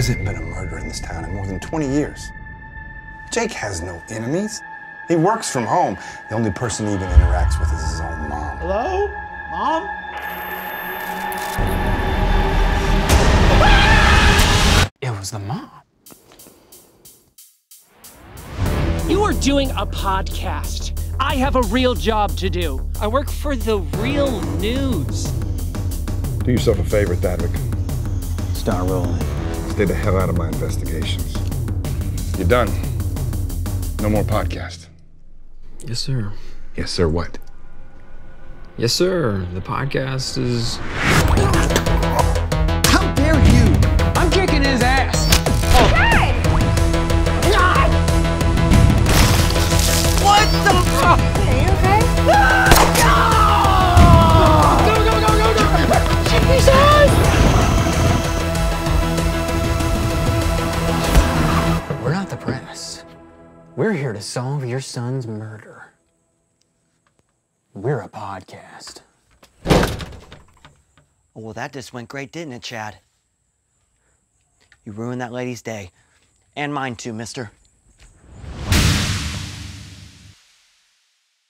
hasn't been a murder in this town in more than 20 years. Jake has no enemies. He works from home. The only person he even interacts with is his own mom. Hello? Mom? It was the mom. You are doing a podcast. I have a real job to do. I work for the real news. Do yourself a favor, Thaddeus. Start rolling. Stay the hell out of my investigations. You're done. No more podcast. Yes, sir. Yes, sir. What? Yes, sir. The podcast is. We're here to solve your son's murder. We're a podcast. Oh, well, that just went great, didn't it, Chad? You ruined that lady's day. And mine too, mister.